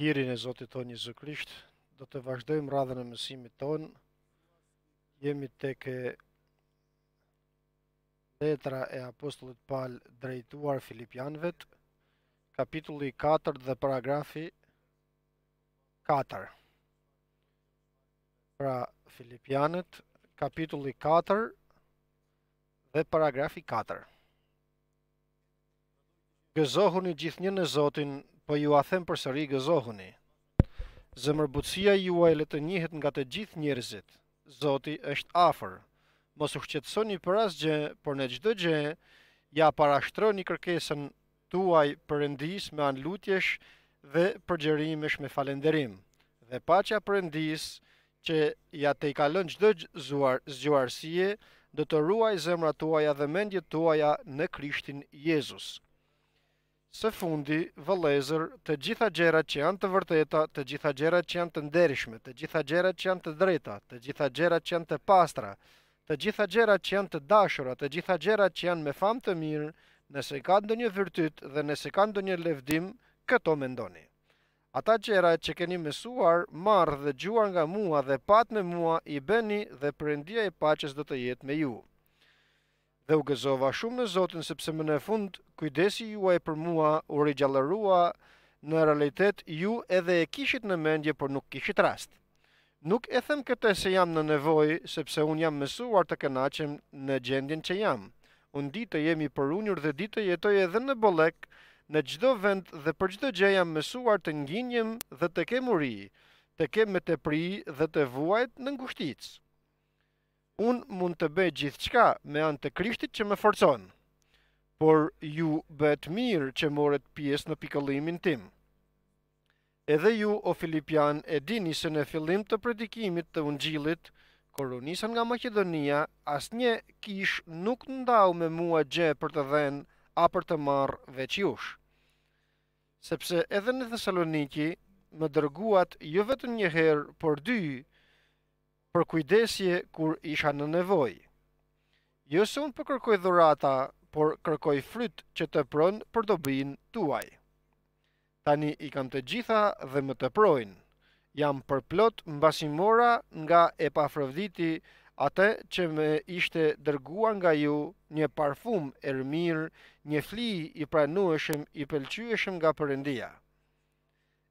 hirin e Zotit tonë Jezu Krisht, do të vazhdojmë radhën e mësimit tonë. Jemi tek letra e apostullit Pal drejtuar filipianëvet, kapitulli 4 dhe paragrafi 4. Pra filipianët, kapitulli 4 dhe paragrafi 4. Gëzohuni gjithnjë në Zotin, po jua them përsëri gëzohuni. Zemërbutësia juaj le të njihet nga të gjithë njerëzit. Zoti është afër. Mos u shqetësoni për asgjë, por në çdo gjë ia parashtroni kërkesën tuaj Perëndisë me anë lutjesh dhe përgjërimesh me falënderim. Dhe paqja e Perëndisë, që ia tejkalon çdo zgjuar, zgjuarësie, do të ruajë zemrat tuaja dhe mendjet tuaja në Krishtin Jezus. Së fundi, vëllezër, të gjitha gjërat që janë të vërteta, të gjitha gjërat që janë të ndershme, të gjitha gjërat që janë të drejta, të gjitha gjërat që janë të pastra, të gjitha gjërat që janë të dashura, të gjitha gjërat që janë me famë të mirë, nëse ka ndonjë virtyt dhe nëse ka ndonjë levdim, këto mendoni. Ata gjëra që keni mësuar, marrë dëgjuar nga mua dhe patë në mua i bëni dhe Perëndia i paqes do të jetë me ju. Dhe u gëzova shumë në Zotin sepse më në fund kujdesi juaj për mua u rigjallërua në realitet ju edhe e kishit në mendje por nuk kishit rast. Nuk e them këtë se jam në nevojë, sepse unë jam mësuar të kënaqem në gjendjen që jam. Unë di të jem i përunjur dhe di të jetoj edhe në bollek, në çdo vend dhe për çdo gjë jam mësuar të nginjem dhe të kem uri, të kem me tepri dhe të vuaj në ngushticë. Unë mund të bëj gjithçka me anë të Krishtit që më forcon. Por ju bëtë mirë që morët pjesë në pikëllimin tim. Edhe ju, o filipianë, e dini se në fillim të predikimit të Ungjillit, kur u nisa nga Maqedonia, asnjë kishë nuk ndau me mua gjë për të dhënë a për të marrë veç jush. Sepse edhe në Thesaloniki më dërguat jo vetëm një herë, por dy, për kujdesje kur isha në nevojë. Jo se unë po kërkoj dhurata, por kërkoj fryt që tepron për dobinë tuaj. Tani i kam të gjitha dhe më teprojnë. Jam përplot mbasi mora nga Epafroditi atë që më ishte dërguar nga ju, një parfum erëmirë, një fli i pranueshëm, i pëlqyeshëm nga Perëndia.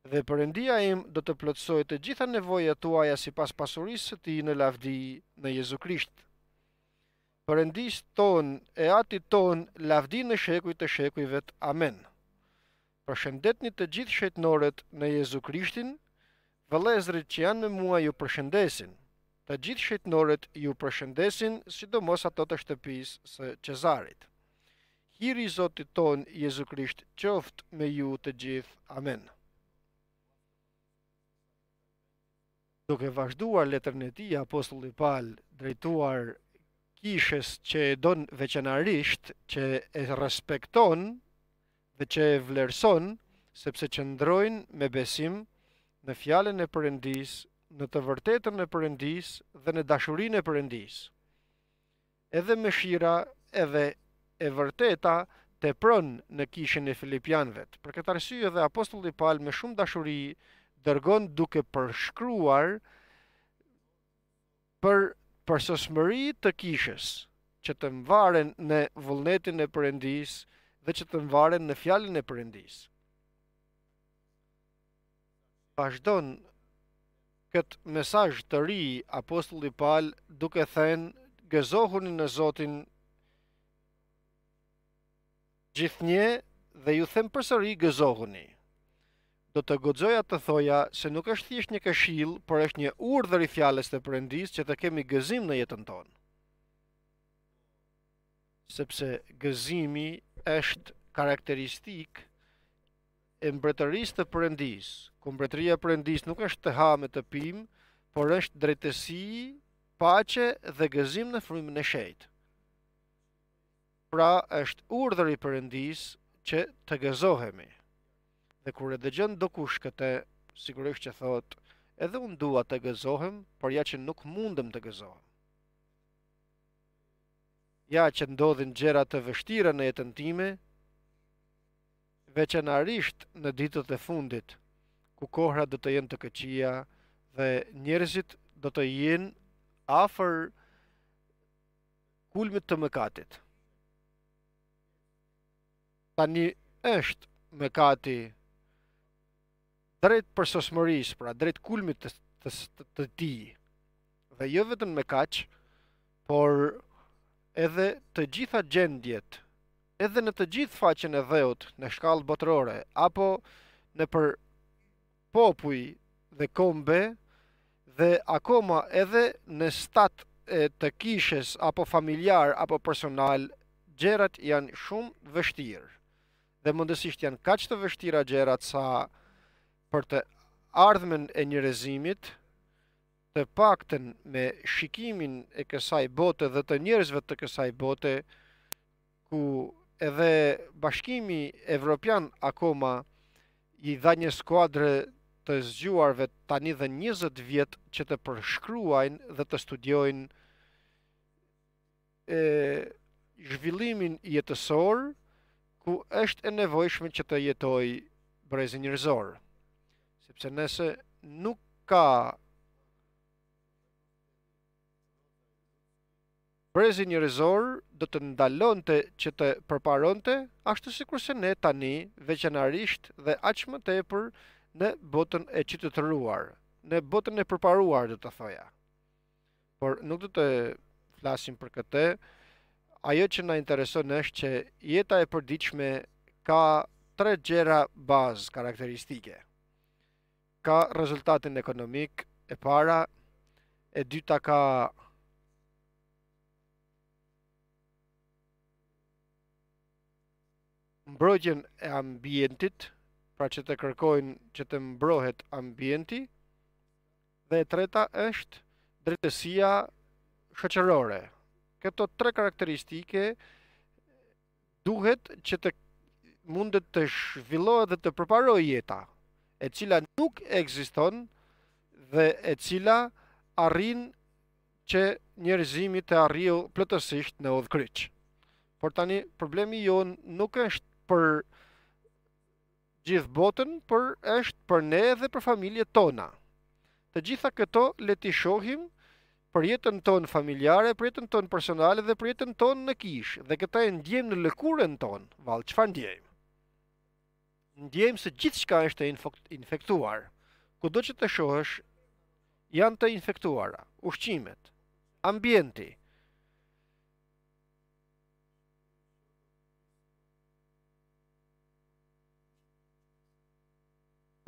Dhe Perëndia im do të plotësojë të gjitha nevojat tuaja sipas pasurisë së tij në lavdi në Jezu Krisht. Perëndisë tonë e Atit tonë lavdi në shekujt e shekujvet Amen Përshëndetni të gjithë shejtnoret në Jezu Krishtin Vëllezërit që janë me mua ju përshëndesin Të gjithë shejtnoret ju përshëndesin sidomos ato të shtëpisë së Cezarit Hiri i Zotit tonë Jezu Krisht qoftë me ju të gjithë Amen Duke vazhduar letrën e tij, apostulli Pal, drejtuar kishes që e don veçanarisht, që e respekton dhe që e vlerëson, sepse qëndrojnë me besim në fjalën e Perëndisë, në të vërtetën e Perëndisë dhe në dashurinë e Perëndisë. Edhe mëshira edhe e vërteta tepron në kishën e Filipianëve. Për këtë arsye edhe apostulli Pal me shumë dashuri dërgon duke përshkruar për përsosmëri të kishës që të mvaren në vullnetin e Perëndisë dhe që të mvaren në fjalën e Perëndisë. Vazhdon këtë mesazh të ri apostulli Pal duke thënë gëzohuni në Zotin gjithnjë dhe ju them përsëri gëzohuni. Do të guxoja të thoja se nuk është thjesht një këshillë, por është një urdhër i fjalës të Perëndisë që të kemi gëzim në jetën tonë. Sepse gëzimi është karakteristikë e mbretërisë të Perëndisë, ku mbretëria e Perëndisë nuk është të hamë e të pimë, por është drejtësi, paqe dhe gëzim në frymën e shejtë. Pra është urdhër i Perëndisë që të gëzohemi. Dhe kur e dëgjon dokush këtë, sigurisht që thotë, edhe unë dua të gëzohem, por ja që nuk mundem të gëzohem. Ja që ndodhin gjëra të vështira në jetën time, veçanarisht në ditët e fundit, ku kohëra do të jenë të këqija dhe njerëzit do të jenë afër kulmit të mëkatit. Tani është mëkati drejt përsosmërisë, pra drejt kulmit të të, të, të tij. Dhe jo vetëm me kaq, por edhe të gjitha gjendjet, edhe në të gjithë faqen e dheut në shkallë botërore, apo nëpër popuj dhe kombe, dhe akoma edhe në stade të kishës, apo familjar, apo personal, gjërat janë shumë vështirë. dhe mundësisht janë kaq të vështira gjërat sa për të ardhmen e njerëzimit, të paktën me shikimin e kësaj bote dhe të njerëzve të kësaj bote, ku edhe bashkimi evropian akoma i dha një skuadre të zgjuarve tani dhe 20 vjet që të përshkruajnë dhe të studiojnë e zhvillimin jetësor ku është e nevojshme që të jetojë brezi njerëzor. Sepse nëse nuk ka brezi njerëzor do të ndalonte që të përparonte, ashtu sikurse ne tani veçanarisht dhe aq më tepër në botën e qytetëruar, në botën e përparuar do ta thoja. Por nuk do të flasim për këtë. Ajo që na intereson është që jeta e përditshme ka tre gjëra bazë karakteristike. Ka rezultatin ekonomik e para, e dyta ka mbrojtjen e ambientit, pra që të kërkojnë që të mbrohet ambienti, Dhe e treta është drejtësia shoqërore. Këto tre karakteristike duhet që të mundet të zhvillohet dhe të përparojë jeta, e cila nuk ekziston dhe e cila arrin që njerëzimi të arrijë plotësisht në udhëkryq. Por tani problemi jonë nuk është për gjithë botën por është për ne dhe për familjet tona. Të gjitha këto le t'i shohim për jetën tonë familjare, për jetën tonë personale dhe për jetën tonë në kishë, dhe këto i ndjejmë në lëkurën tonë, vallë, çfarë ndjejmë? Ndjejmë se gjithçka është e infektuar, kudo që të shohësh, janë të infektuara, ushqimet, ambienti,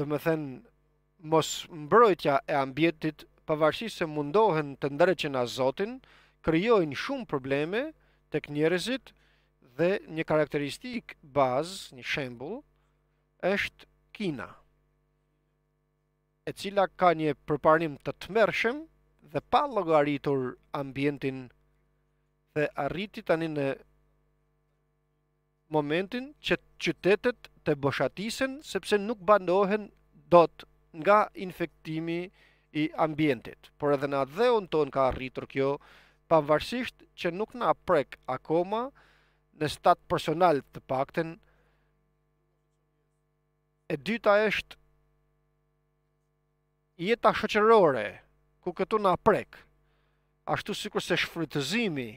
Domethënë, mosmbrojtja e ambientit, pavarësisht se mundohen të ndreqen azotin, krijojnë shumë probleme tek njerëzit dhe një karakteristikë bazë, një shembul, është Kina, e cila ka një përparim të tmerrshëm dhe pa llogaritur ambientin dhe arriti tani në momentin që qytetet të boshatisen sepse nuk banohen dot nga infektimi i ambientit. Por edhe në atdheun tonë ka arritur kjo, pavarësisht që nuk na prek akoma në stat personal të paktën. E dyta është jeta shoqërore, ku këtu na prek. Ashtu sikurse shfrytëzimi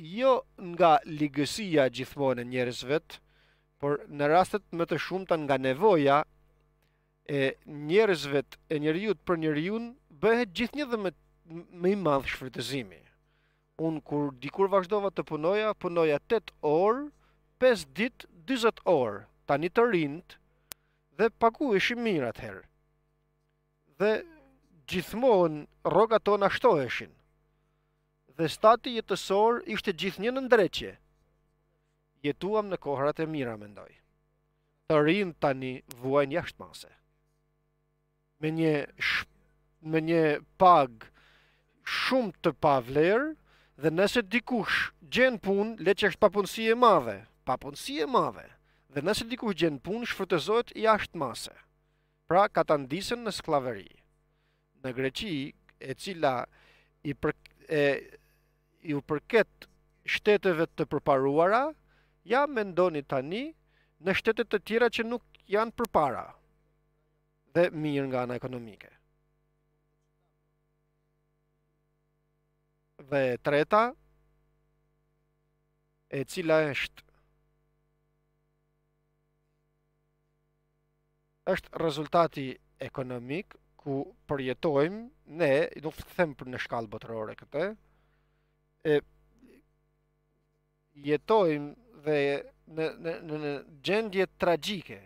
Jo nga ligësia gjithmonë e njerëzvet, por në rastet më të shumta nga nevoja e njerëzvet e njeriut për njeriun bëhet gjithnjë dhe më i madh shfrytëzimi. Unë kur dikur vazhdova të punoja, punoja 8 orë, 5 ditë, 40 orë. Tani të rinjtë dhe paguheshim mirë atëherë. Dhe gjithmonë rrogat tona shtoheshin. dhe stati jetësor ishte gjithnjë në ndreqje. Jetuam në kohërat e mira, mendoj. Të rinjtë tani vuajnë jashtë mase. Me një me një pagë shumë të pavlerë dhe nëse dikush gjen punë, le që është papunësi e madhe, papunësi e madhe. Dhe nëse dikush gjen punë, shfrytëzohet jashtë mase. Pra, katandisen në skllaveri. në Greqi, e cila i për e ju përket shteteve të përparuara, ja mendoni tani në shtete të tjera që nuk janë përpara dhe mirë nga ana ekonomike. Dhe e treta, e cila është Është rezultati ekonomik ku përjetojmë ne, nuk të them për në shkallë botërore këtë, e jetojmë dhe në, në, në, në gjendje tragjike,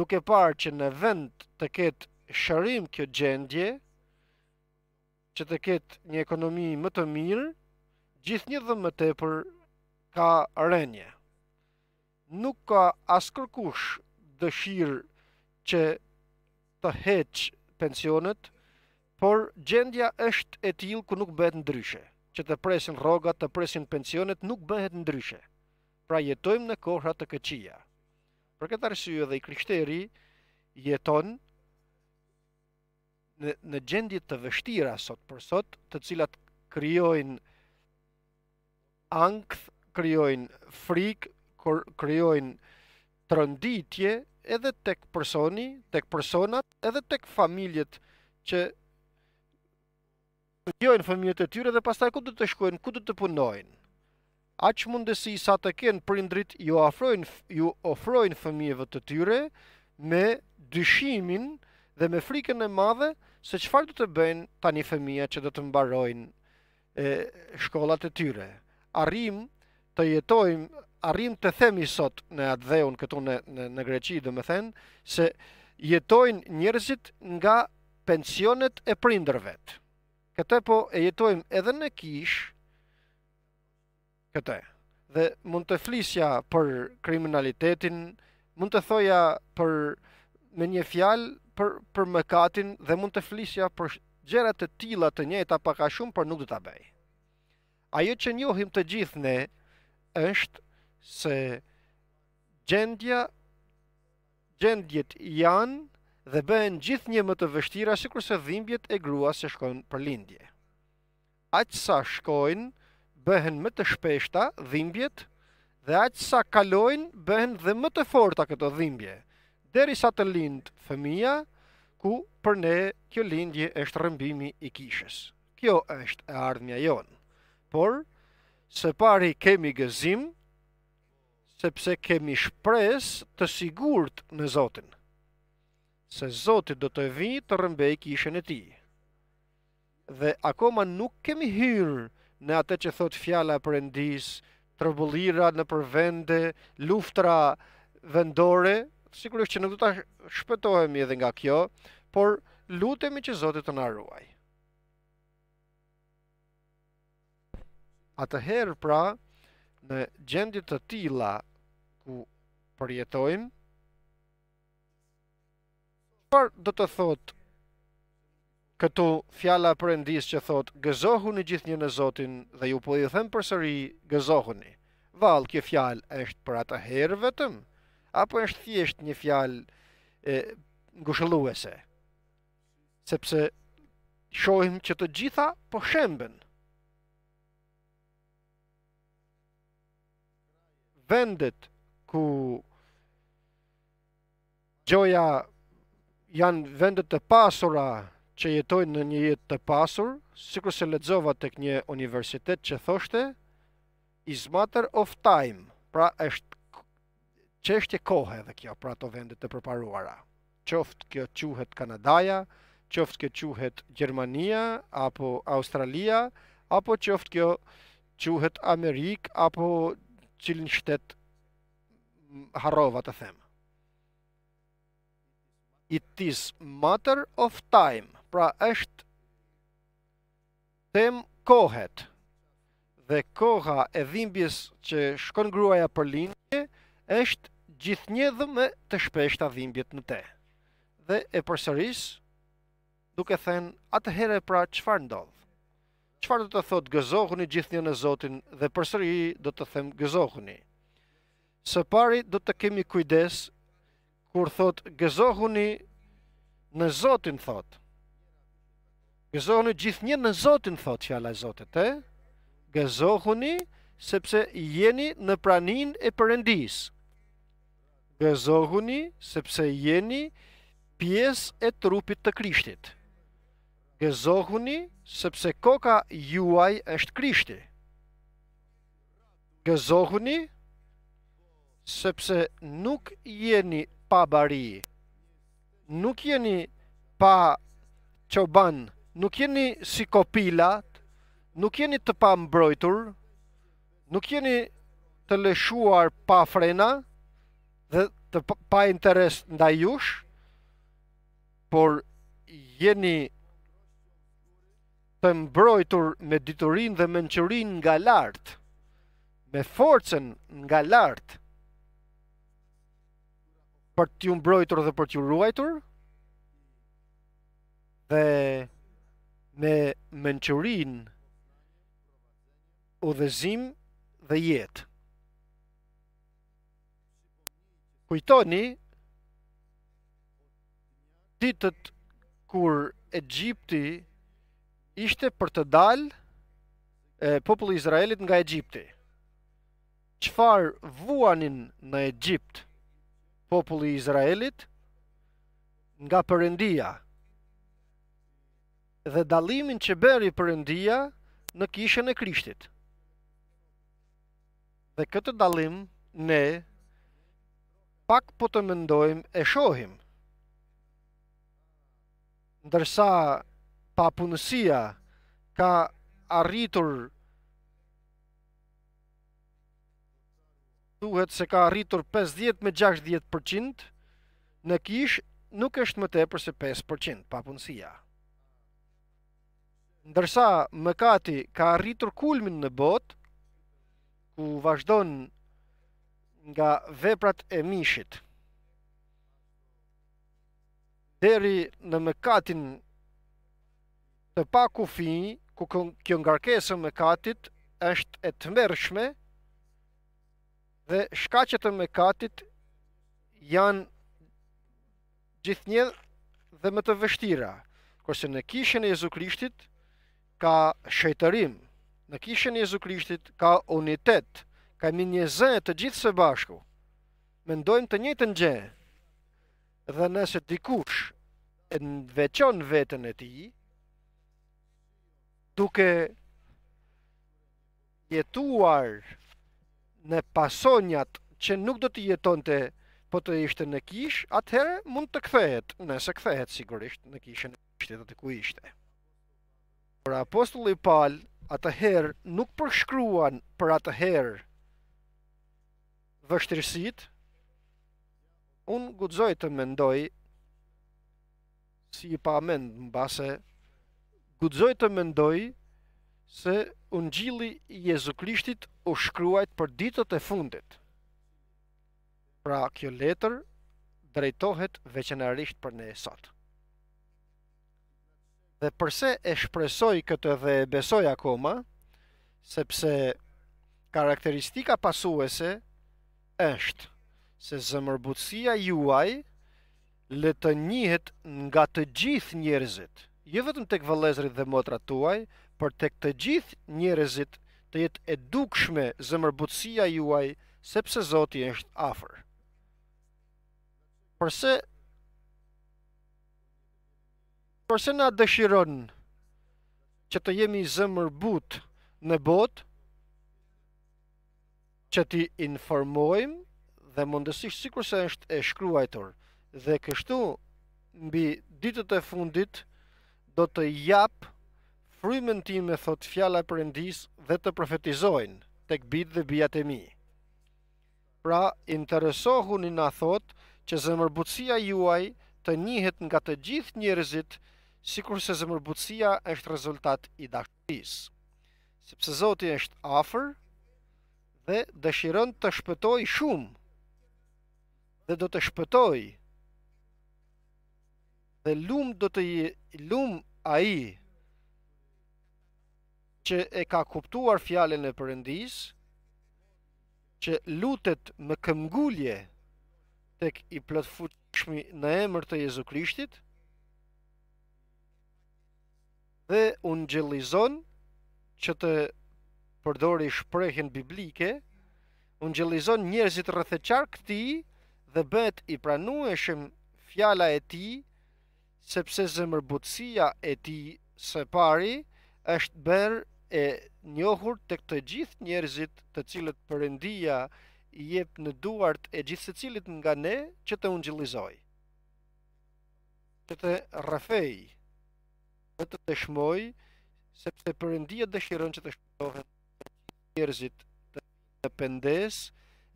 duke parë që në vend të ketë shërim kjo gjendje, që të ketë një ekonomi më të mirë, gjithnjë dhe më tepër ka rënie. Nuk ka askërkush dëshirë që të heqë pensionet, por gjendja është e tillë ku nuk bëhet ndryshe. Që të presin rrogat, të presin pensionet, nuk bëhet ndryshe. Pra jetojmë në kohra të këqija. Për këtë arsye dhe i krishteri jeton në, në gjendje të vështira sot për sot, të cilat krijojnë ankth, krijojnë frikë, krijojnë trënditje edhe tek personi, tek personat, edhe tek familjet që studiojnë fëmijët e tyre dhe pastaj ku do të shkojnë, ku do të punojnë. Aq mundësi sa të kenë prindrit ju ofrojnë fëmijëve të tyre me dyshimin dhe me frikën e madhe se çfarë do të bëjnë tani fëmija që do të mbarojnë shkollat e tyre. Arrim të jetojmë, arrim të themi sot në atdheun këtu në në, në Greqi, domethënë se jetojnë njerëzit nga pensionet e prindërvet. Këtë po e jetojmë edhe në kish, këtë. Dhe mund të flisja për kriminalitetin, mund të thoja për me një fjalë për për mëkatin dhe mund të flisja për gjëra të tilla të njëjta pak a shumë, por nuk do ta bëj. Ajo që njohim të gjithë ne është se gjendja gjendjet janë dhe bëhen gjithnjë më të vështira sikurse dhimbjet e gruas që shkon për lindje. Aq sa shkojnë, bëhen më të shpeshta dhimbjet dhe aq sa kalojnë bëhen dhe më të forta këto dhimbje, derisa të lind fëmija, ku për ne kjo lindje është rrëmbimi i kishës. Kjo është e ardhmja jonë. Por, së pari kemi gëzim, sepse kemi shpres të sigurt në Zotin, se Zoti do të vi të rrëmbej kishën e tij. Dhe akoma nuk kemi hyrë në atë që thotë fjala e Perëndisë, trubullira nëpër vende, luftëra vendore, sigurisht që nuk do të shpëtohemi edhe nga kjo, por lutemi që Zoti të na ruaj. Atëherë pra, në gjendje të tilla ku përjetojmë, Çfarë do të thotë këtu fjala e Perëndisë që thotë gëzohuni gjithnjë në Zotin dhe ju po ju them përsëri gëzohuni. Vallë kjo fjalë është për atëherë vetëm apo është thjesht një fjalë ngushëlluese? Sepse shohim që të gjitha po shemben. Vendet ku Gjoja janë vendet të pasura që jetojnë në një jetë të pasur, sikurse lexova tek një universitet që thoshte is matter of time, pra është çështje kohe edhe kjo për ato vende të përparuara. Qoftë kjo quhet Kanadaja, qoftë kjo quhet Gjermania apo Australia, apo qoftë kjo quhet Amerikë apo cilin shtet harrova të them. It is matter of time, pra është temë kohe dhe koha e dhimbjes që shkon gruaja për lindje është gjithnjë dhe më të shpeshta dhimbjet në te. Dhe e përsëris duke thënë, Atëherë pra çfarë ndodh? Çfarë do të thotë gëzohuni gjithnjë në Zotin dhe përsëri do të them gëzohuni. Së pari do të kemi kujdes kur thotë gëzohuni në Zotin thotë. Gëzohuni gjithnjë në Zotin thotë fjala e Zotit, e? Gëzohuni sepse jeni në praninë e Perëndisë. Gëzohuni sepse jeni pjesë e trupit të Krishtit. Gëzohuni sepse koka juaj është Krishti. Gëzohuni sepse nuk jeni pa bari. Nuk jeni pa çoban, nuk jeni si kopilat, nuk jeni të pambrojtur. Nuk jeni të lëshuar pa frena dhe të pa interes ndaj jush, por jeni të mbrojtur me diturinë dhe mençurinë nga lartë, me forcën nga lartë, për t'ju mbrojtur dhe për t'ju ruajtur, dhe me mençurinë udhëzim dhe jetë. Kujtoni ditët kur Egjipti ishte për të dalë e populli i Izraelit nga Egjipti. Çfarë vuanin në Egjipt populli i Izraelit nga Perëndia? dhe dallimin që bëri Perëndia në kishën e Krishtit. Dhe këtë dallim ne pak po të mendojmë e shohim. Ndërsa papunësia ka arritur thuhet se ka arritur 50 me 60 për qind, në kishë nuk është më tepër se 5 për qind, papunësia. Ndërsa mëkati ka arritur kulmin në botë, ku vazhdon nga veprat e mishit, deri në mëkatin të pakufi, ku kjo ngarkesë mëkatit është e tmerrshme, Dhe shkaqet e mëkatit janë gjithnjë dhe më të vështira. Kurse në kishën e Jezu Krishtit ka shenjtërim, në kishën e Jezu Krishtit ka unitet, ka me një zë të gjithë së bashku. Mendojmë të njëjtën gjë. Dhe nëse dikush e veçon veten e tij, duke jetuar në pasojat që nuk do të jetonte po të ishte në kishë, atëherë mund të kthehet, nëse kthehet sigurisht në kishën e Krishtit atje ku ishte. Por apostulli Pal atëherë nuk përshkruan për atëherë vështirësitë, unë guxoj të mendoj si i pamend mbase guxoj të mendoj se ungjilli i Jezu Krishtit u shkruajt për ditët e fundit. Pra kjo letër drejtohet veçanërisht për ne sot. Dhe përse e shpresoj këtë dhe e besoj akoma, sepse karakteristika pasuese është se zemërbutësia juaj Le të njihet nga të gjithë njerëzit, jo vetëm tek vëllezërit dhe motrat tuaj, por tek të gjithë njerëzit të jetë e dukshme zemërbutësia juaj, sepse Zoti është afër. Përse Përse na dëshiron që të jemi zemërbutë në botë, që t'i informojmë dhe mundësisht sikurse është e shkruajtur dhe kështu mbi ditët e fundit do të jap frymën time thotë fjala e Perëndisë dhe të profetizojnë tek bijtë dhe bijat e mi. Pra, interesohuni na thotë që zemërbutësia juaj të njihet nga të gjithë njerëzit, sikurse zemërbutësia është rezultat i dashtë. dashurisë, sepse Zoti është afër dhe dëshiron të shpëtojë shumë dhe do të shpëtojë dhe lum do të lum ai që e ka kuptuar fjalën e Perëndisë që lutet me këmbëngulje tek i Plotfuqishmi në emër të Jezu Krishtit dhe ungjillizon që të përdorim shprehjen biblike, ungjillizon njerëzit rreth e qark tij dhe bëhet i pranueshëm, fjala e tij, sepse zemërbutësia e tij së pari është bërë e njohur tek të gjithë njerëzit të cilët Perëndia i jep në duart e gjithësecilit nga ne që të ungjillizojë, që të rrëfejë. që të dëshmojë sepse Perëndia dëshiron që të shpëtohen të gjithë njerëzit të në pendes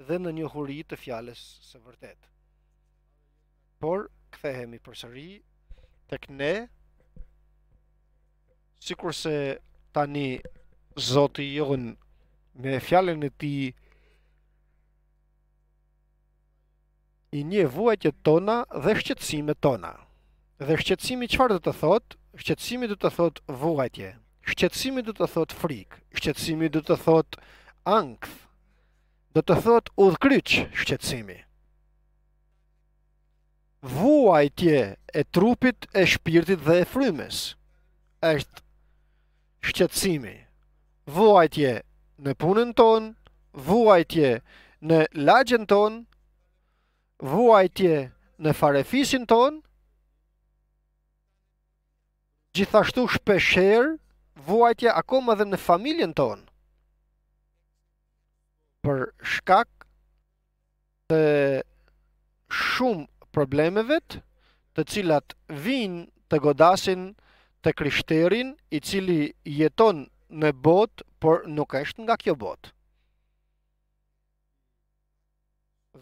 dhe në njohuri të fjalës së vërtetë. Por kthehemi përsëri tek ne sikurse tani Zoti jon me fjalën e tij I njeh vuajtjet tona dhe shqetësimet tona. Dhe shqetësimi çfarë do të thotë? Shqetësimi do të thotë vuajtje. Shqetësimi do të thotë frikë. Shqetësimi do të thotë ankth. Do të thotë udhëkryq shqetësimi. Vuajtje e trupit, e shpirtit dhe e frymës është shqetësimi, vuajtje në punën tonë, vuajtje në lagjen tonë, vuajtje në farefisin tonë, gjithashtu shpeshherë vuajtje akoma dhe në familjen tonë, për shkak të shumë problemeve të cilat vijnë të godasin të krishterin i cili jeton në botë, por nuk është nga kjo botë.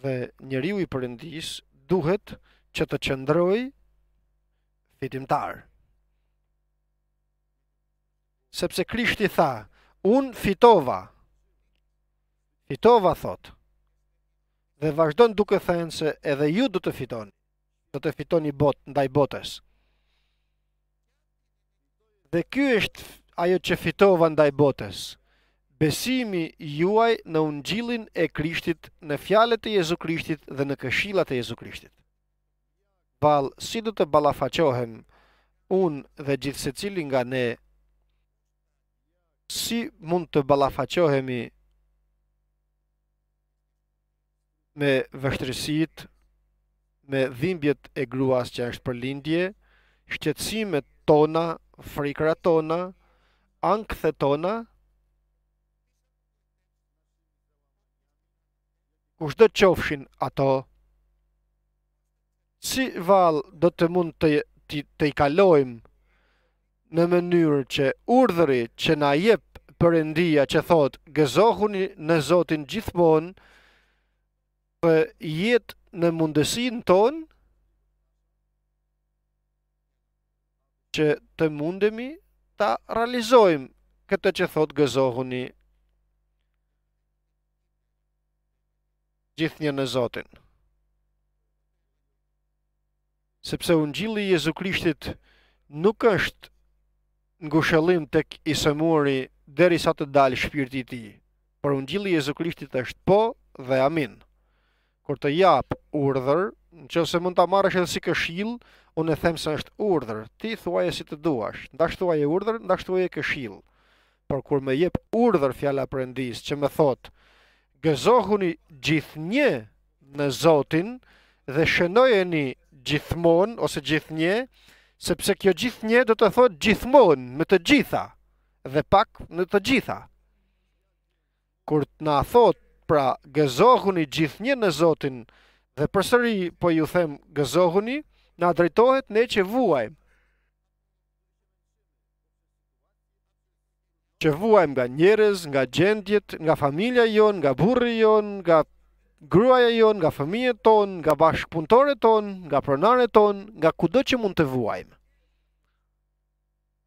Dhe njeriu i Perëndisë duhet që të qëndrojë fitimtar. Sepse Krishti tha, unë fitova. Fitova, thotë. Dhe vazhdon duke thënë se edhe ju do të fitoni. Do të fitoni botë, ndaj botës. Dhe ky është ajo që fitova ndaj botës. Besimi juaj në ungjillin e Krishtit, në fjalët e Jezu Krishtit dhe në këshillat e Jezu Krishtit. Vall, si do të ballafaqohem unë dhe gjithsecili nga ne? Si mund të ballafaqohemi me vështirësitë, me dhimbjet e gruas që është për lindje, shqetësimet tona, frikërat tona, ankthet tona? kushdo qofshin ato, si vall do të mund të, të, të i kalojmë në mënyrë që urdhri që na jep Perëndia që thotë gëzohuni në Zotin gjithmonë të jetë në mundësinë tonë që të mundemi ta realizojmë këtë që thotë gëzohuni gjithnjë në Zotin. Sepse ungjilli i Jezu Krishtit nuk është ngushëllim tek i sëmuri derisa të dalë shpirti i tij, por ungjilli i Jezu Krishtit është po dhe amin. Kur të jep urdhër, në qoftë se mund ta marrësh edhe si këshillë, unë e them se është urdhër. Ti thuaje si të duash. Ndash thuaje urdhër, ndash thuaje këshillë. Por kur më jep urdhër fjala e Perëndisë që më thotë, gëzohuni gjithnjë në Zotin dhe shënojeni gjithmonë ose gjithnjë, sepse kjo gjithnjë do të thotë gjithmonë, me të gjitha dhe pak në të gjitha. Kur na thotë, pra, gëzohuni gjithnjë në Zotin, dhe përsëri po ju them gëzohuni, na drejtohet ne që vuajmë. që vuajmë nga njerëz, nga gjendjet, nga familja jonë, nga burri jonë, nga gruaja jonë, nga fëmijët tonë, nga bashkëpunëtorët tonë, nga pronarët tonë, nga kudo që mund të vuajmë.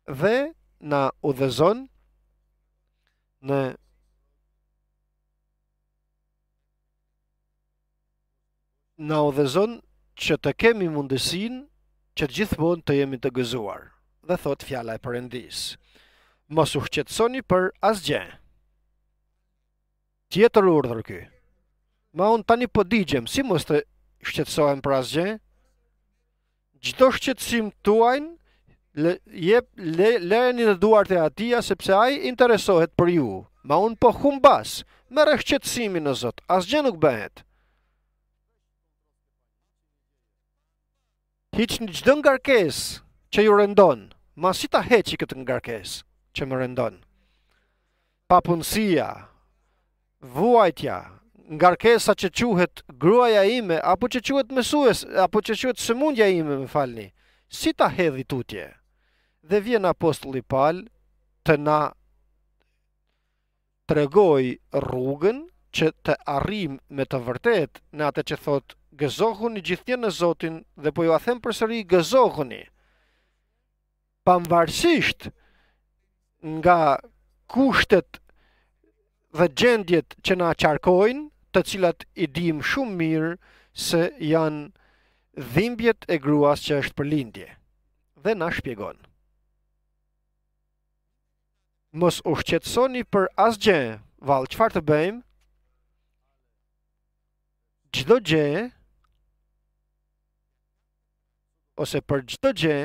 dhe na udhëzon, na udhëzon që të kemi mundësinë që të gjithmonë të jemi të gëzuar. Dhe thotë fjala e Perëndisë. Mos u shqetësoni për asgjë. Tjetër urdhër ky. Ma unë tani po digjem, si mos të shqetësohem për asgjë? Çdo shqetësim tuajnë, le, jep, le, lëreni në duart e atija, sepse ai interesohet për ju. Ma unë po humbas, merre shqetësimin në Zot, asgjë nuk bëhet. Hiqni çdo ngarkesë që ju rëndon. Ma si ta heqi këtë ngarkesë që më rëndon? Papunësia, vuajtja, ngarkesa që quhet gruaja ime apo që quhet mësues apo që quhet sëmundja ime, më falni. Si ta hedhi tutje? Dhe vjen apostulli Pal të na Tregojë rrugën që të arrijmë me të vërtetë në atë që thotë gëzohuni gjithnjë në Zotin dhe po ju a them përsëri gëzohuni. Pavarësisht nga kushtet dhe gjendjet që na qarkojnë, të cilat i dim shumë mirë se janë dhimbjet e gruas që është për lindje. Dhe na shpjegon. Mos u shqetësoni për asgjë. Vallë, çfarë të bëjmë? Çdo gjë ose për çdo gjë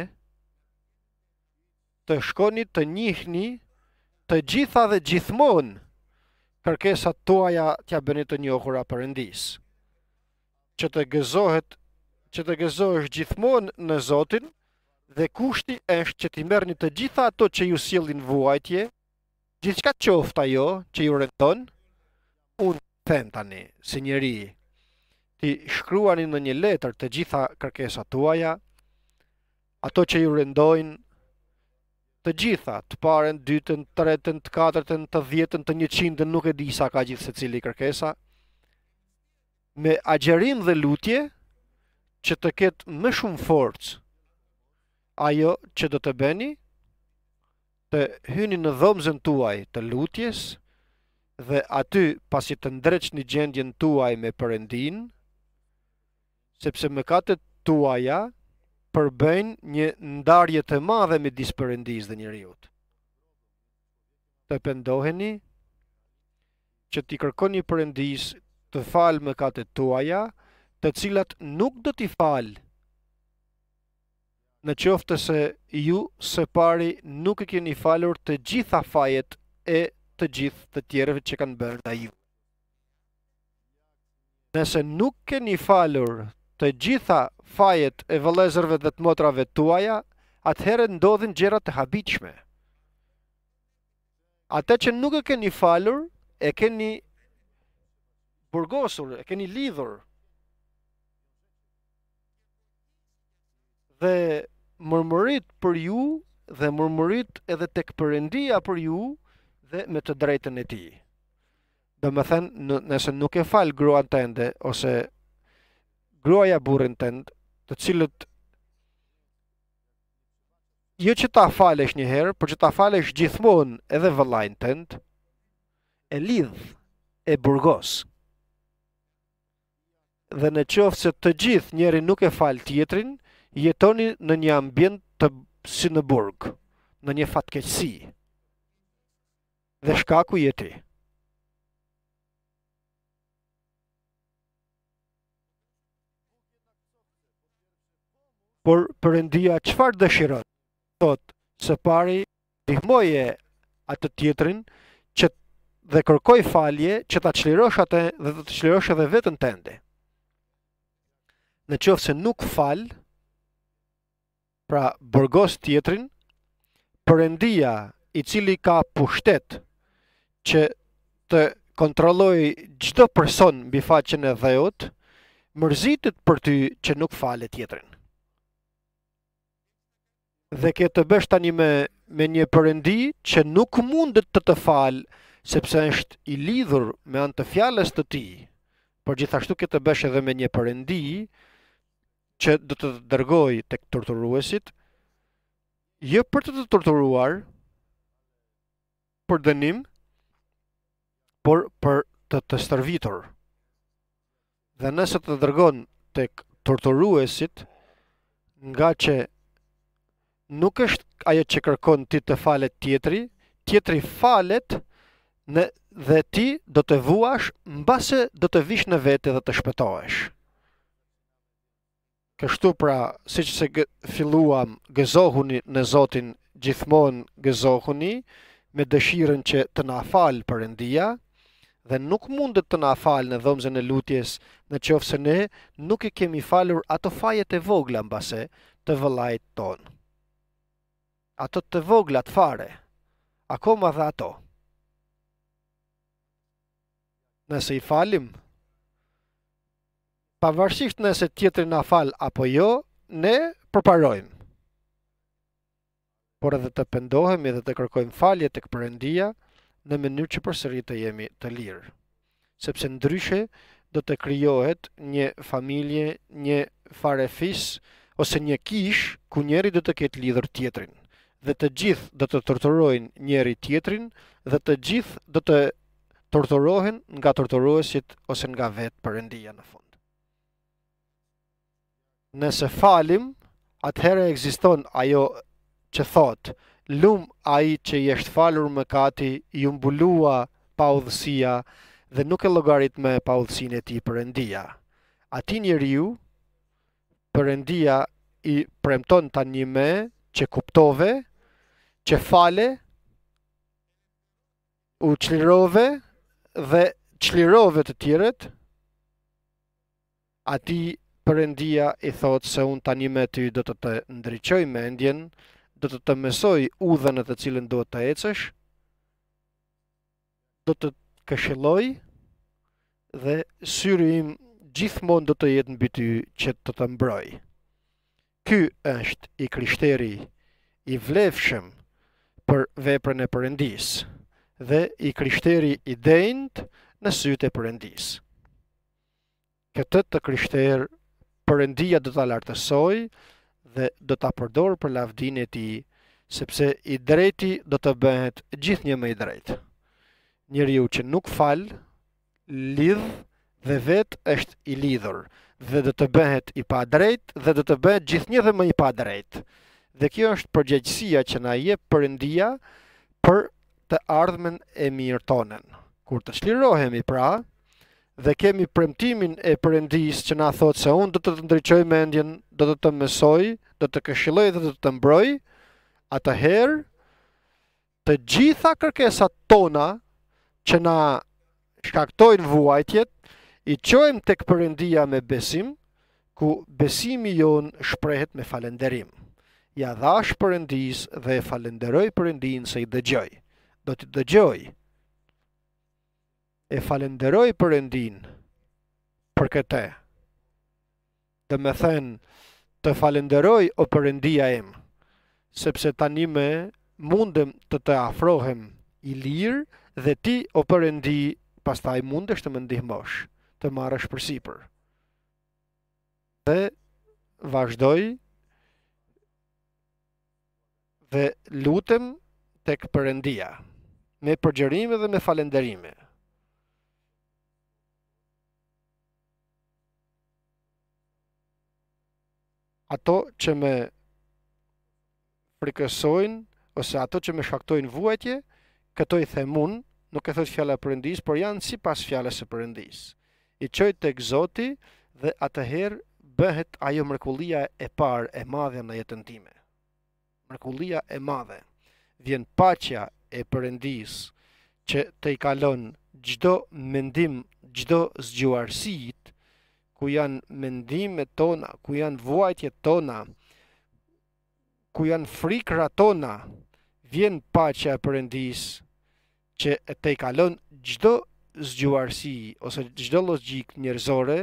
të shkoni të njihni të gjitha dhe gjithmonë kërkesat tuaja t'ia bëni të njohura Perëndisë. që të gëzohet, që të gëzohesh gjithmonë në Zotin dhe kushti është që t'i merrni të gjitha ato që ju sjellin vuajtje, gjithçka qoftë ajo që ju rëndon, unë them tani si njeri t'i shkruani në një letër të gjitha kërkesat tuaja, ato që ju rëndojnë të gjitha, të parën, dytën, të tretën, të katërtën, të dhjetën, të njëqindën, nuk e di sa ka gjithsecili kërkesa, me agjërim dhe lutje që të ketë më shumë forcë ajo që do të bëni të hyni në dhomëzën tuaj të lutjes dhe aty pasi të ndreqni gjendjen tuaj me Perëndinë sepse mëkatet tuaja përbëjnë një ndarje të madhe midis Perëndisë dhe njeriut të pendoheni, që t'i kërkoni Perëndisë të falë mëkatet tuaja, të cilat nuk do t'i falë, në qoftë se ju së pari nuk i keni falur të gjitha fajet e të gjithë të tjerëve që kanë bërë ndaj jush. Nëse nuk keni falur të gjitha fajet e vëllezërve dhe të motrave tuaja, atëherë ndodhin gjëra të habitshme. Atë që nuk e keni falur, e keni burgosur, e keni lidhur. Dhe murmurit për ju dhe murmurit edhe tek Perëndia për ju dhe me të drejtën e tij. Domethënë, nëse nuk e fal gruan tënde, ose gruaja burrin tënd, të cilët jo që ta falësh një herë, por që ta falësh gjithmonë edhe vëllanë tënd, e lidh, e burgos. Dhe në qoftë se të gjithë njëri nuk e fal tjetrin, jetoni në një ambient të si në burg, në një fatkeqësi. Dhe shkaku je ti. por Perëndia çfarë dëshiron? Thotë, së pari, ndihmoje atë tjetrin që dhe kërkoji falje që ta çlirosh atë dhe të çlirosh edhe veten tënde. Në qoftë se nuk fal, pra burgos tjetrin, Perëndia i cili ka pushtet që të kontrollojë çdo person mbi faqen e dheut, mërzitet për ty që nuk fale tjetrin. Dhe ke të bësh tani me me një Perëndi që nuk mundet të të falë sepse është i lidhur me anë të fjalës të tij. Por gjithashtu ke të bësh edhe me një Perëndi që do të të dërgojë tek torturuesit, jo për të të torturuar për dënim, por për të të stërvitur. Dhe nëse të dërgon tek torturuesit, ngaqë nuk është ajo që kërkon ti të falet tjetri, tjetri falet dhe ti do të vuash mbase do të vijsh në vete dhe të shpëtohesh. Kështu pra, siç e filluam, gëzohuni në Zotin gjithmonë gëzohuni, me dëshirën që të na falë Perëndia, dhe nuk mundet të na falë në dhomëzën e lutjes në qoftë se ne nuk i kemi falur ato fajet e vogla mbase të vëllait tonë. Ato të voglat fare, akoma dhe ato. Nëse i falim, Pavarësisht nëse tjetri na fal apo jo, ne përparojmë. Por edhe të pendohemi dhe të kërkojmë falje tek Perëndia në mënyrë që përsëri të jemi të lirë. Sepse ndryshe do të krijohet një familje, një farefis ose një kishë ku njëri do të ketë lidhur tjetrin dhe të gjithë do të torturojnë njëri-tjetrin dhe të gjithë do të torturohen nga torturuesit ose nga vetë Perëndia në fund. Nëse falim, atëherë ekziston ajo që thotë, lum ai që i është falur mëkati, iu mbulua paudhësia dhe nuk e llogarit më paudhësinë e tij Perëndia. Atij njeriu, Perëndia i premton tanimë që kuptove, që fale, U çlirove dhe çlirove të tjerët, atij Perëndia i thotë se unë tanimë ty do të të ndriçoj mendjen, do të të mësoj udhën në të cilën do të ecësh, do të këshilloj dhe syri im gjithmonë do të jetë mbi ty që të të mbroj. Ky është i krishteri i vlefshëm për veprën e Perëndisë dhe i krishteri i denjtë në sytë e Perëndisë. Këtë të krishterë Perëndia do ta lartësojë dhe do ta përdorë për lavdinë e tij, sepse i drejti do të bëhet gjithnjë më i drejtë. Njeriu që nuk fal, lidh dhe vetë është i lidhur dhe do të bëhet i padrejtë dhe do të bëhet gjithnjë dhe më i padrejtë. Dhe kjo është përgjegjësia që na jep Perëndia për të ardhmen e mirë tonën. Kur të çlirohemi pra, dhe kemi premtimin e Perëndisë që na thotë se unë do të të ndriçoj mendjen, do të të mësoj, do të këshilloj dhe do të të mbroj, atëherë Të gjitha kërkesat tona që na shkaktojnë vuajtjet, i çojmë tek Perëndia me besim, ku besimi jonë shprehet me falenderim. Ia dhashë Perëndisë dhe e falenderoj Perëndinë se i dëgjoi. Do t'i dëgjojë. E falenderoj Perëndinë për këtë. Domethënë, të falenderoj o Perëndia im, sepse tanimë mundem të të afrohem i lirë dhe ti o Perëndi pastaj mundesh të më ndihmosh, të marrësh përsipër. Dhe vazhdoj dhe lutem tek Perëndia, me përgjërime dhe me falenderime. Ato që më frikësojnë ose ato që më shkaktojnë vuajtje, këto i them unë, nuk e thotë fjala e Perëndisë, por janë sipas fjalës së Perëndisë. I çoj tek Zoti dhe atëherë bëhet ajo mrekullia e parë e madhja në jetën time. Mrekullia e madhe vjen paqja e Perëndisë që tejkalon çdo mendim, çdo zgjuarsi, ku janë mendimet tona, ku janë vuajtjet tona, ku janë frikërat tona, vjen paqja e Perëndisë që e tejkalon çdo zgjuarsi ose çdo logjikë njerëzore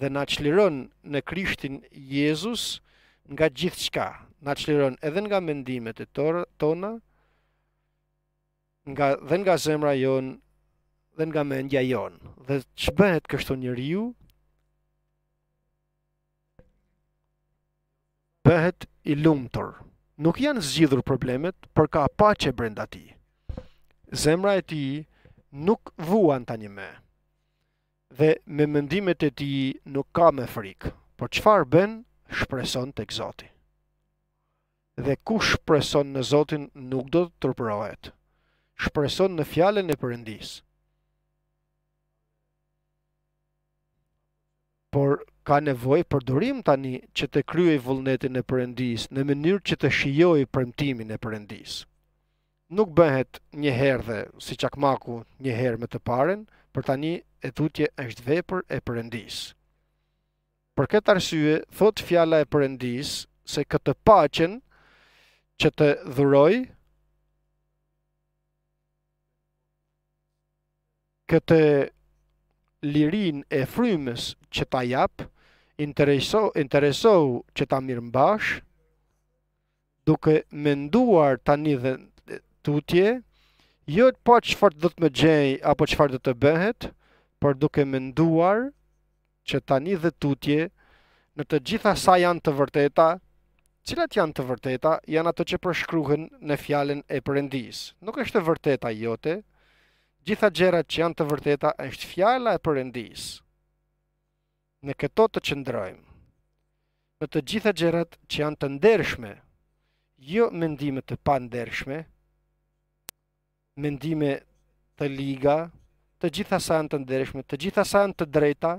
dhe na çliron në Krishtin Jezus nga gjithçka. Na çliron edhe nga mendimet e tona, nga dhe nga zemra jonë dhe nga mendja jonë. Dhe ç'bëhet kështu njeriu? bëhet i lumtur. Nuk janë zgjidhur problemet, por ka paqe brenda tij. Zemra e tij nuk vuan tani më. Dhe me mendimet e tij nuk ka më frikë, por çfarë bën, shpreson tek Zoti. Dhe kush shpreson në Zotin nuk do të turpërohet. Shpreson në fjalën e Perëndisë. por ka nevojë për durim tani që të kryejë vullnetin e Perëndisë në mënyrë që të shijojë premtimin e Perëndisë. Nuk bëhet një herë dhe, si çakmaku një herë me të parën, për tani e tutje është vepër e Perëndisë. Për këtë arsye, thotë fjala e Perëndisë se këtë paqen që të dhuroj, këtë lirinë e frymës që ta jap, intereso, interesohu që ta mirëmbash, duke menduar tani dhe tutje, jo pa çfarë do të më gjejë, apo çfarë do të bëhet, por duke menduar që tani dhe tutje, në të gjitha sa janë të vërteta, cilat janë të vërteta, janë ato që përshkruhen në fjalën e Perëndisë. Nuk është e vërteta jote, Gjitha gjërat që janë të vërteta është fjala e Perëndisë. Në këto të qëndrojmë. Në të gjitha gjërat që janë të ndershme, jo mendime të pandershme, mendime të liga, të gjitha sa janë të ndershme, të gjitha sa janë të drejta,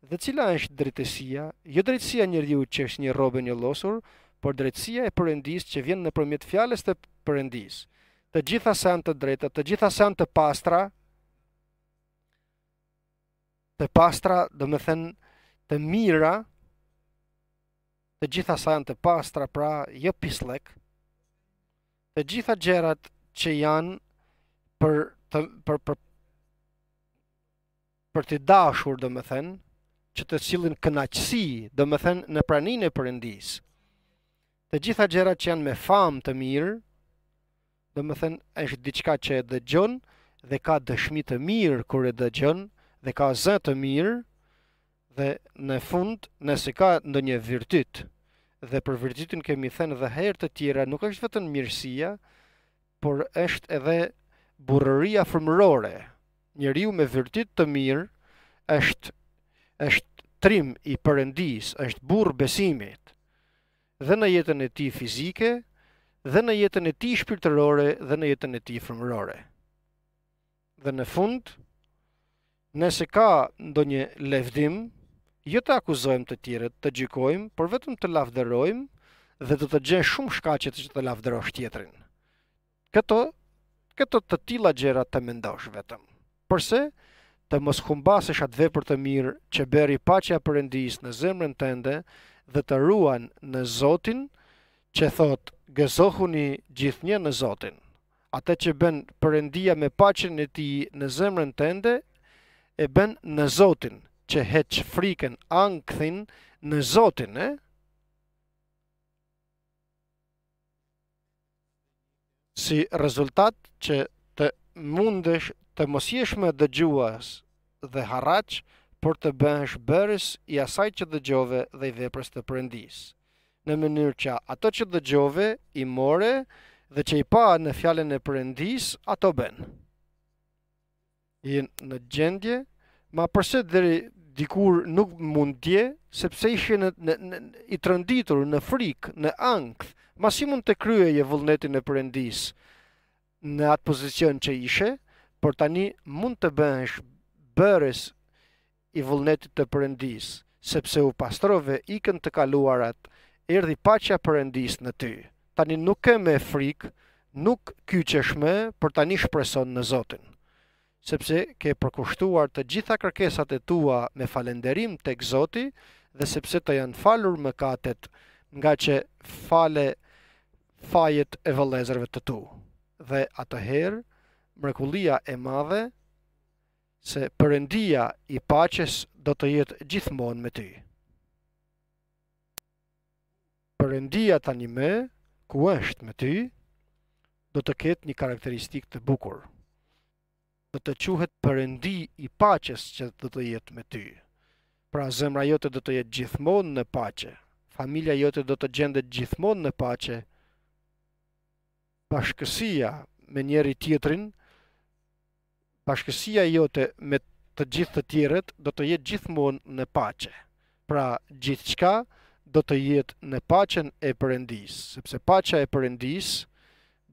Dhe cila është drejtësia? Jo drejtësia e njeriut që është një rrobë e njollosur, por drejtësia e Perëndisë që vjen nëpërmjet fjalës të Perëndisë. Të gjitha sa janë të drejta, të gjitha sa janë të pastra, të pastra, domethënë të mira, të gjitha sa janë të pastra, pra jo pisllëk, të gjitha gjërat që janë për, të, për, për për të dashur, domethënë, që të sillin kënaqësi, domethënë, në praninë e Perëndisë. Të gjitha gjërat që janë me famë të mirë, domethënë, është diçka që e dëgjon dhe ka dëshmi të mirë kur e dëgjon dhe ka zë të mirë dhe në fund nëse ka ndonjë virtyt dhe për virtytin kemi thënë dhe herë të tjera nuk është vetëm mirësia, por është edhe burrëria frymërore, Njeriu me virtyt të mirë është është trim i Perëndisë, është burrë i besimit dhe në jetën e tij fizike dhe në jetën e tij shpirtërore dhe në jetën e tij frymërore. Dhe në fund, nëse ka ndonjë lëvdim, jo të akuzojmë të tjerët, të gjykojmë, por vetëm të lavdërojmë dhe do të gjesh shumë shkaqe që të lavdërosh tjetrin. Këto, këto të tilla gjëra të mendosh vetëm. Përse të mos humbasësh atë vepër të mirë që bëri paqja e Perëndisë në zemrën tënde dhe të ruan në Zotin që thotë gëzohuni gjithnjë në Zotin. Atë që bën Perëndia me paqen e tij në zemrën tënde e bën në Zotin që heq frikën ankthin në Zotin, e? Si rezultat që të mundesh të mos jesh më dëgjues dhe harraq, por të bëhesh bërës i asaj që dëgjove dhe i veprës të Perëndisë. Në mënyrë që ato që dëgjove, i more dhe që i pa në Fjalën e Perëndisë, ato bën. je në gjendje, ma përse deri dikur nuk mundje, sepse ishe në, në, në, i tronditur, në frikë, në ankth, ma si mund të kryeje vullnetin e Perëndisë, në atë pozicion që ishe, por tani mund të bëhesh bërës i vullnetit të Perëndisë, sepse u pastrove ikën të kaluarat, erdhi paqja e Perëndisë në ty. Tani nuk ke më frikë, nuk kyçesh më, por tani shpreson në Zotin. Sepse ke përkushtuar të gjitha kërkesat e tua me falënderim tek Zoti dhe sepse të janë falur mëkatet, ngaqë fale fajet e vëllezërve të tu. Dhe atëherë mrekullia e madhe se Perëndia i paqes do të jetë gjithmonë me ty. Perëndia tanimë ku është me ty, do të ketë një karakteristikë të bukur. Do të quhet Perëndi i paqes që do të jetë me ty. Pra zemra jote do të jetë gjithmonë në paqe. Familja jote do të gjendet gjithmonë në paqe. bashkësia me njëri-tjetrin, bashkësia jote me të gjithë të tjerët do të jetë gjithmonë në paqe. Pra, gjithçka do të jetë në paqen e Perëndisë, sepse paqja e Perëndisë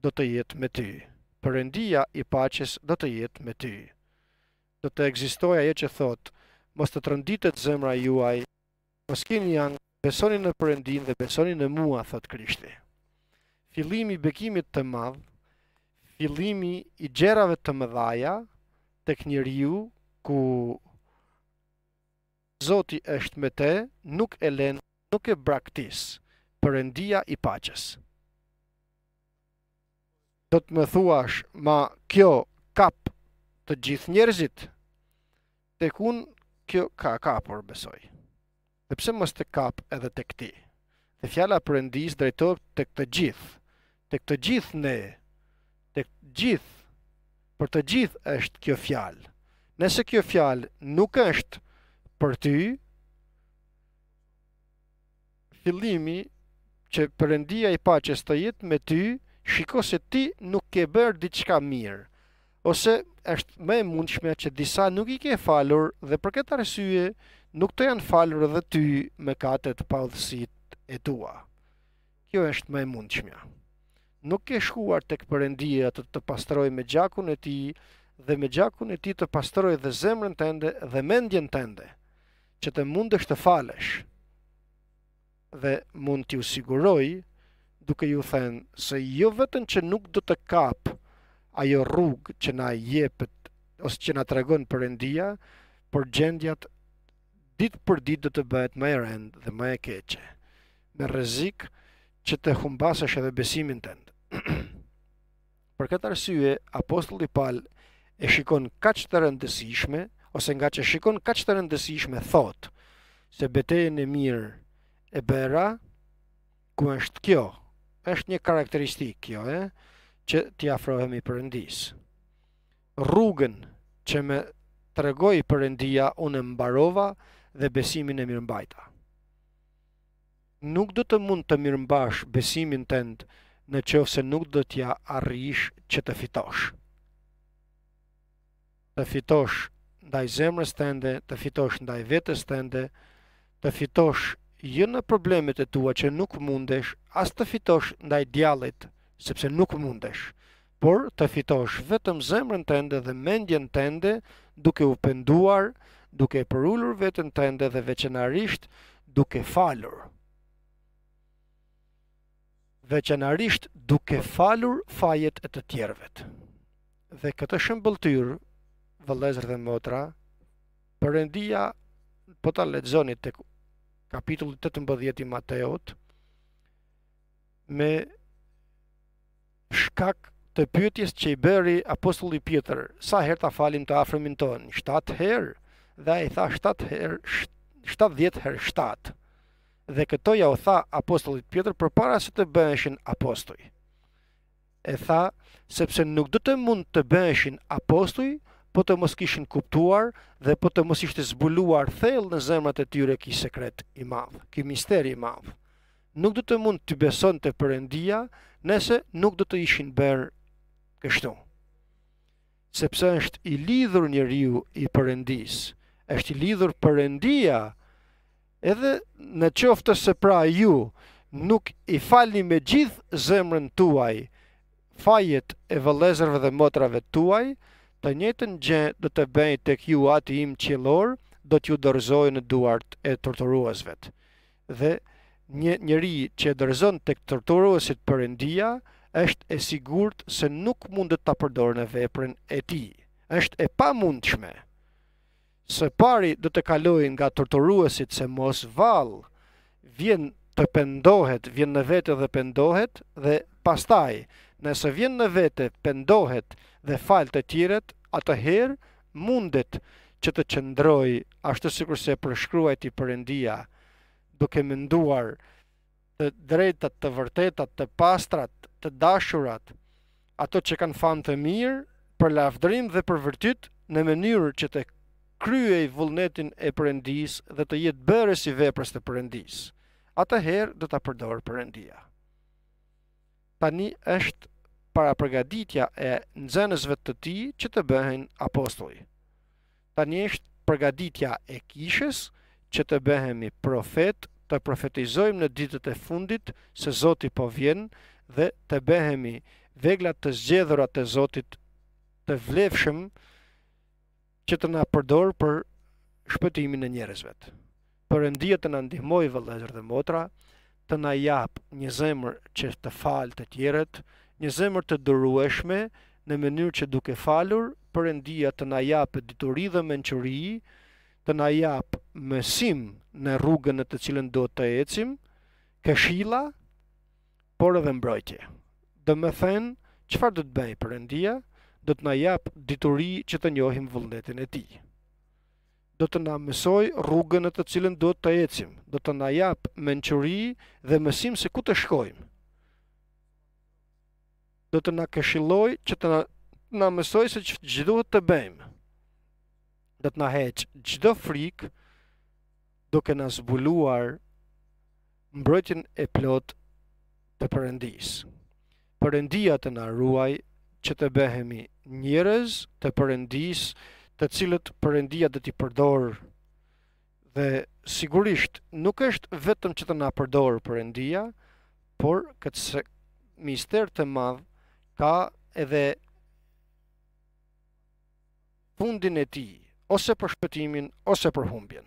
do të jetë me ty. Perëndia i paqes do të jetë me ty. Do të ekzistojë ajo që thotë, mos të trënditet zemra juaj Mos kini ankth, besoni në Perëndinë dhe besoni në mua, thotë Krishti. Fillimi i bekimit të madh, fillimi i gjërave të mëdhaja tek njeriu ku Zoti është me te, nuk e len, nuk e braktis, Perëndia i paqes. Do të më thuash, ma kjo kap të gjithë njerëzit? Tek unë kjo ka kapur, besoj. Dhe pse mos të kap edhe tek ti? Dhe fjala e Perëndisë drejtohet tek të gjithë, tek të gjithë ne, tek të gjithë, për të gjithë është kjo fjalë. Nëse kjo fjalë nuk është për ty, fillimi që Perëndia i paqes të jetë me ty, shiko se ti nuk ke bërë diçka mirë, ose është më e mundshmja që disa nuk i ke falur dhe për këtë arsye nuk të janë falur edhe ty mëkatet, paudhësitë e tua. Kjo është më e mundshmja. Nuk ke shkuar tek Perëndia të të pastrojë me gjakun e tij dhe me gjakun e tij të pastrojë dhe zemrën tënde dhe mendjen tënde. që të mundesh të falesh dhe mund t'ju siguroj duke ju thënë se jo vetëm që nuk do të kapë ajo rrugë që na jepet ose që na tregon Perëndia, por gjendja ditë për ditë do të bëhet më e rëndë dhe më e keqe, me rrezik që të humbasësh edhe besimin tënd. Për këtë arsye, apostulli Pal e shikon kaq të rëndësishme, ose ngaqë shikon kaq të rëndësishme, thotë, se betejën e mirë e bëra, ku është kjo? është një karakteristikë kjo, e? që t'i afrohemi Perëndisë. Rrugën që më tregoi Perëndia, unë mbarova dhe besimin e mirëmbajta. Nuk do të mund të mirëmbash besimin tënd në qoftë se nuk do t'ia arrish që të fitosh. Të fitosh ndaj zemrës tënde, të fitosh ndaj vetes tënde, të fitosh jo në problemet e tua që nuk mundesh, as të fitosh ndaj djallit, sepse nuk mundesh. por të fitosh vetëm zemrën tënde dhe mendjen tënde duke u penduar, duke përulur veten tënde dhe veçanarisht duke falur. Veçanarisht duke falur fajet e të tjerëve. Dhe këtë shëmbëlltyrë, vëllezër dhe motra, Perëndia po ta lexoni tek kapitulli 18 i Mateut me Shkak të pyetjes që i bëri apostulli Pjetër, Sa herë ta falim të afërmin tonë? Shtatë herë? Dhe ai tha shtatë herë, shtatëdhjetë herë shtatë. Dhe këto ia u tha apostullit Pjetër përpara se të bëheshin apostuj. E tha, sepse nuk do të mund të bëheshin apostuj, po të mos kishin kuptuar dhe po të mos ishte zbuluar thellë në zemrat e tyre ky sekret i madh, ky mister i madh. nuk do të mund t'i besonte Perëndia nëse nuk do të ishin bërë kështu. Sepse është i lidhur njeriu i Perëndisë, është i lidhur Perëndia, edhe në qoftë se pra ju nuk i falni me gjithë zemrën tuaj, fajet e vëllezërve dhe motrave tuaj, të njëjtën gjë do të bëjë tek ju Ati im qiellor, do t'ju dorëzojë në duart e torturuesvet. Dhe një njeri që e dorëzon tek torturuesit Perëndia është e sigurt se nuk mundet ta përdorë në veprën e tij. Është e pamundshme. Së pari do të kalojë nga torturuesit se mos vallë vjen të pendohet, vjen në vete dhe pendohet dhe pastaj nëse vjen në vete, pendohet dhe fal të tjerët, atëherë mundet që të qëndrojë ashtu sikurse e përshkruajti Perëndia, duke menduar të drejtat, të vërtetat, të pastrat, të dashurat, ato që kanë famë të mirë, për lavdërim dhe për virtyt, në mënyrë që të kryejë vullnetin e Perëndisë dhe të jetë bërës i veprës të Perëndisë. Atëherë do ta përdorë Perëndia. Tani është paraprëgatitja e nxënësve të tij që të bëhen apostuj. Tani është përgatitja e kishës që të bëhemi profetë, të profetizojmë në ditët e fundit se Zoti po vjen dhe të bëhemi vegla të zgjedhura të Zotit të vlefshëm që të na përdorë për shpëtimin e njerëzve. Perëndia të na ndihmojë vëllezër dhe motra, të na japë një zemër që të falë të tjerët, një zemër të durueshme në mënyrë që duke falur Perëndia të na japë dituri dhe mençuri, të na japë mësim në rrugën në të cilën do të ecim, këshilla por edhe mbrojtje. Domethënë, çfarë do të bëjë Perëndia, do të na japë dituri që të njohim vullnetin e tij. Do të na mësojë rrugën në të cilën duhet të ecim, do të na japë mençuri dhe mësim se ku të shkojmë. Do të na këshillojë që të na, na mësojë se ç'duhet të bëjmë. Do të na heqë çdo frikë, duke na zbuluar mbrojtjen e plotë të Perëndisë. Perëndia të na ruajë që të bëhemi njerëz të Perëndisë, të cilët Perëndia do t'i përdorë. Dhe sigurisht nuk është vetëm që të na përdorë Perëndia, por këtë mister të madh ka edhe fundin e tij, ose për shpëtimin, ose për humbjen.